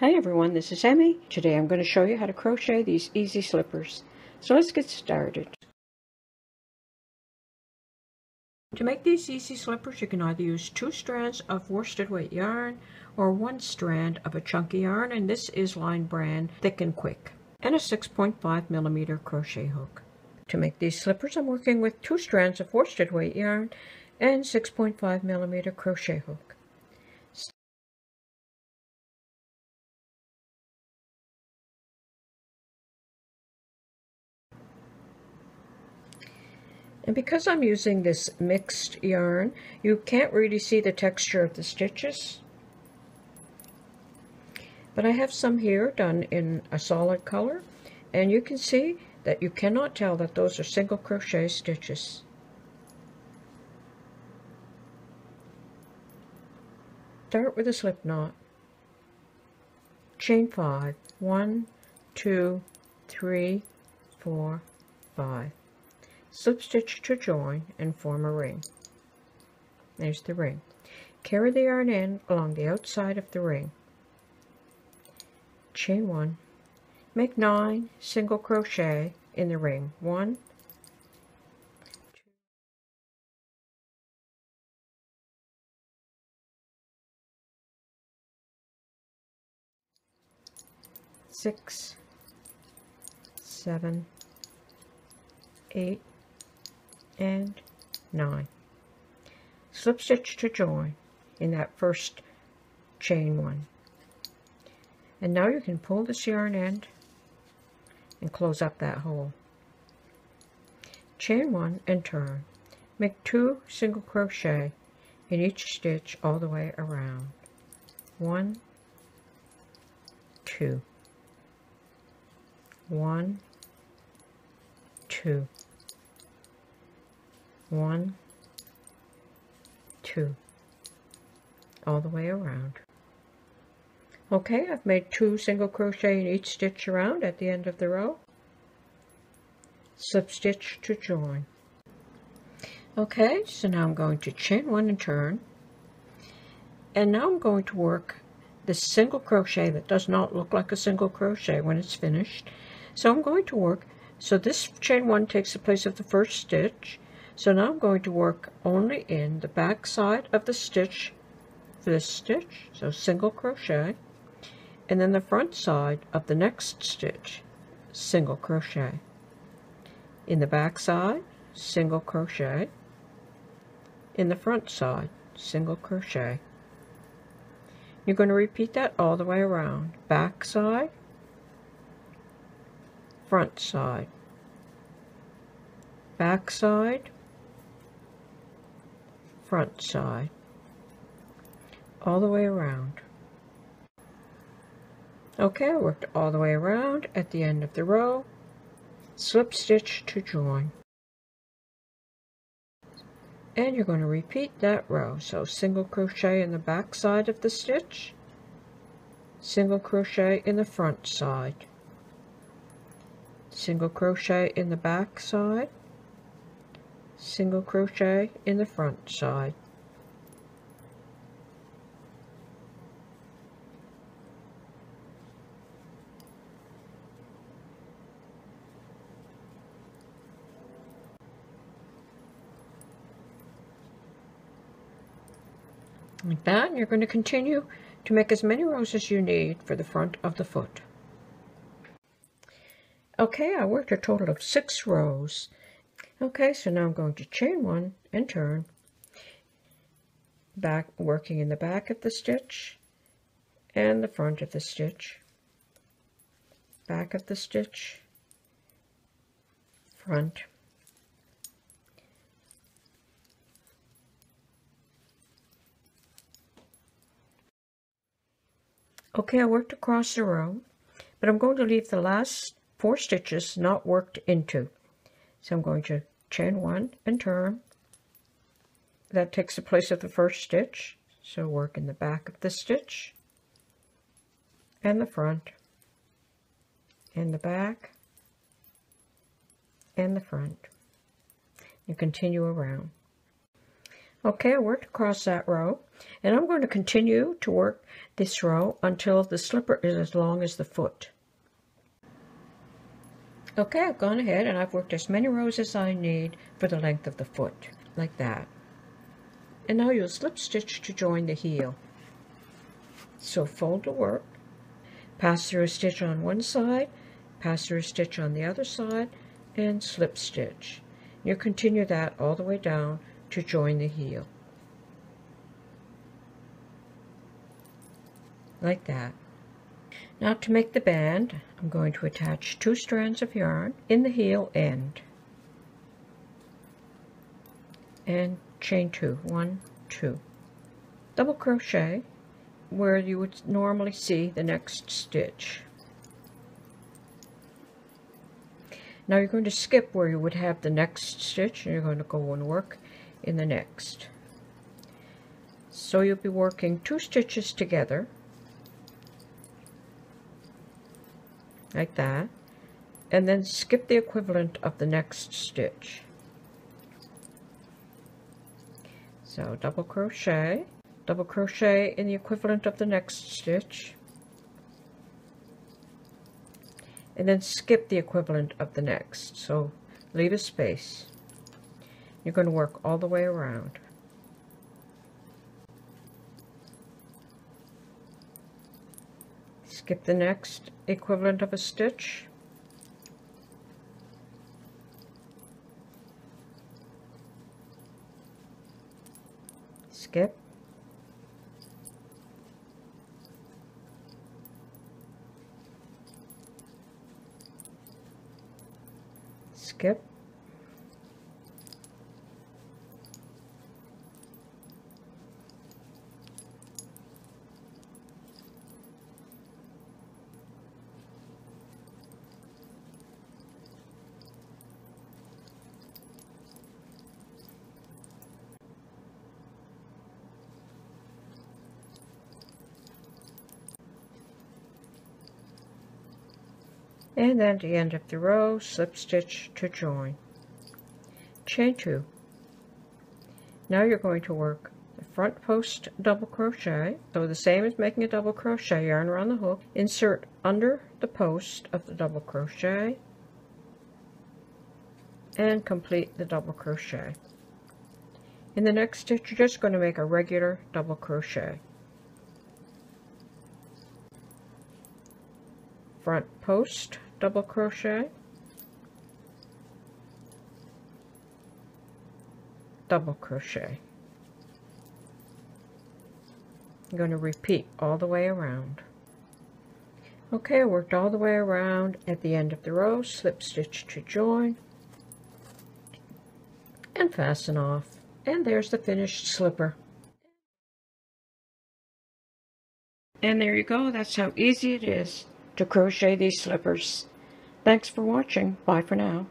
Hi everyone, this is Emi. Today I'm going to show you how to crochet these easy slippers. So let's get started. To make these easy slippers, you can either use two strands of worsted weight yarn or one strand of a chunky yarn, and this is Lion Brand Thick and Quick, and a 6.5 millimeter crochet hook. To make these slippers, I'm working with two strands of worsted weight yarn and 6.5 millimeter crochet hook. And because I'm using this mixed yarn, you can't really see the texture of the stitches. But I have some here done in a solid color, and you can see that you cannot tell that those are single crochet stitches. Start with a slip knot. Chain five. One, two, three, four, five slip stitch to join and form a ring. There's the ring. Carry the yarn in along the outside of the ring. Chain one. Make nine single crochet in the ring. One, six, seven, eight, and 9. Slip stitch to join in that first chain one. And now you can pull this yarn end and close up that hole. Chain one and turn. Make two single crochet in each stitch all the way around. One, two, one, two one two. All the way around. Okay I've made two single crochet in each stitch around at the end of the row. Slip stitch to join. Okay so now I'm going to chain one and turn. And now I'm going to work this single crochet that does not look like a single crochet when it's finished. So I'm going to work so this chain one takes the place of the first stitch so now I'm going to work only in the back side of the stitch for this stitch, so single crochet, and then the front side of the next stitch, single crochet. In the back side, single crochet. In the front side, single crochet. You're going to repeat that all the way around. Back side, front side, back side, front side all the way around. Okay, I worked all the way around at the end of the row, slip stitch to join. And you're going to repeat that row. So single crochet in the back side of the stitch, single crochet in the front side, single crochet in the back side, single crochet in the front side. Like that you're going to continue to make as many rows as you need for the front of the foot. Okay I worked a total of six rows Okay, so now I'm going to chain one and turn, back working in the back of the stitch and the front of the stitch, back of the stitch, front, Okay, I worked across the row, but I'm going to leave the last four stitches not worked into. So I'm going to chain one and turn. That takes the place of the first stitch. So work in the back of the stitch and the front and the back and the front. You continue around. Okay, I worked across that row, and I'm going to continue to work this row until the slipper is as long as the foot. Okay, I've gone ahead and I've worked as many rows as I need for the length of the foot, like that. And now you'll slip stitch to join the heel. So fold the work, pass through a stitch on one side, pass through a stitch on the other side, and slip stitch. You continue that all the way down to join the heel. Like that. Now to make the band, I'm going to attach two strands of yarn in the heel end. And chain two, one, two. Double crochet where you would normally see the next stitch. Now you're going to skip where you would have the next stitch and you're going to go and work in the next. So you'll be working two stitches together like that and then skip the equivalent of the next stitch. So double crochet, double crochet in the equivalent of the next stitch, and then skip the equivalent of the next. So leave a space. You're going to work all the way around. Skip the next equivalent of a stitch. Skip. Skip. And then at the end of the row slip stitch to join. Chain two. Now you're going to work the front post double crochet. So the same as making a double crochet yarn around the hook. Insert under the post of the double crochet. And complete the double crochet. In the next stitch you're just going to make a regular double crochet. Front post double crochet. Double crochet. I'm going to repeat all the way around. Okay I worked all the way around. At the end of the row slip stitch to join. And fasten off. And there's the finished slipper. And there you go. That's how easy it is to crochet these slippers. Thanks for watching. Bye for now.